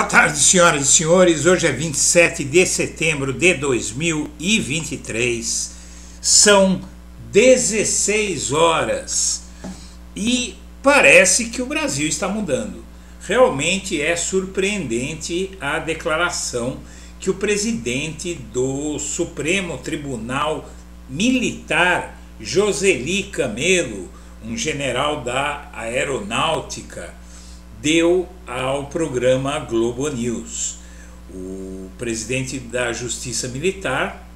Boa tarde, senhoras e senhores. Hoje é 27 de setembro de 2023. São 16 horas e parece que o Brasil está mudando. Realmente é surpreendente a declaração que o presidente do Supremo Tribunal Militar, Joseli Camelo, um general da aeronáutica, deu ao programa Globo News. O presidente da Justiça Militar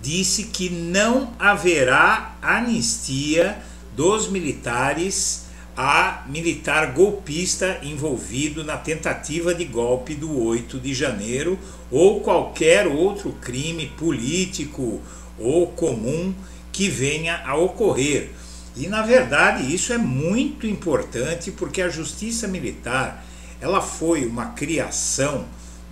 disse que não haverá anistia dos militares a militar golpista envolvido na tentativa de golpe do 8 de janeiro ou qualquer outro crime político ou comum que venha a ocorrer e na verdade isso é muito importante porque a justiça militar ela foi uma criação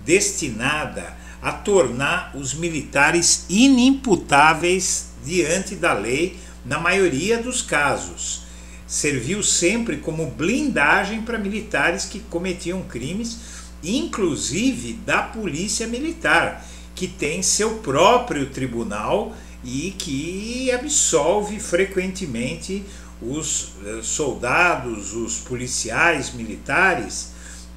destinada a tornar os militares inimputáveis diante da lei na maioria dos casos. Serviu sempre como blindagem para militares que cometiam crimes, inclusive da polícia militar, que tem seu próprio tribunal e que absolve frequentemente os eh, soldados, os policiais militares,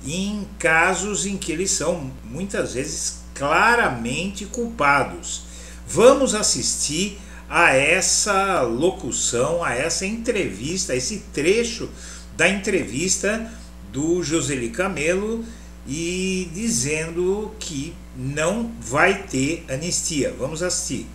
em casos em que eles são muitas vezes claramente culpados. Vamos assistir a essa locução, a essa entrevista, a esse trecho da entrevista do Joseli Camelo e dizendo que não vai ter anistia. Vamos assistir.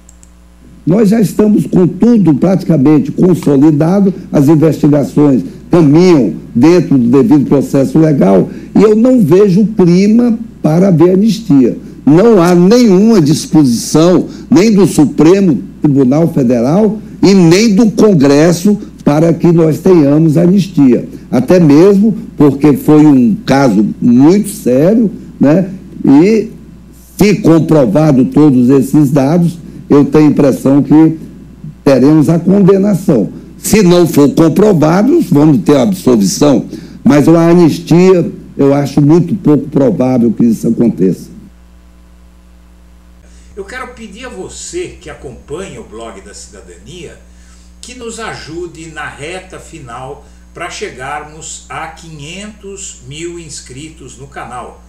Nós já estamos com tudo praticamente consolidado, as investigações caminham dentro do devido processo legal e eu não vejo clima para haver anistia. Não há nenhuma disposição, nem do Supremo Tribunal Federal e nem do Congresso para que nós tenhamos anistia. Até mesmo porque foi um caso muito sério, né? E se comprovado todos esses dados, eu tenho a impressão que teremos a condenação. Se não for comprovado, vamos ter a absolvição, mas a anistia, eu acho muito pouco provável que isso aconteça. Eu quero pedir a você que acompanha o blog da cidadania que nos ajude na reta final para chegarmos a 500 mil inscritos no canal.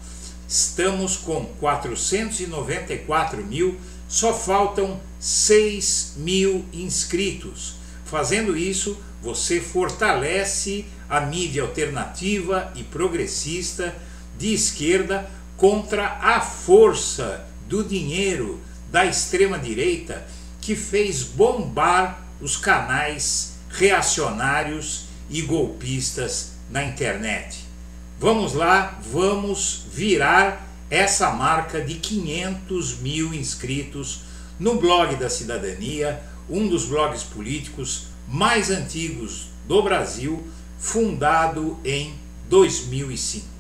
Estamos com 494 mil só faltam 6 mil inscritos. Fazendo isso, você fortalece a mídia alternativa e progressista de esquerda contra a força do dinheiro da extrema-direita que fez bombar os canais reacionários e golpistas na internet. Vamos lá, vamos virar essa marca de 500 mil inscritos no blog da cidadania, um dos blogs políticos mais antigos do Brasil, fundado em 2005.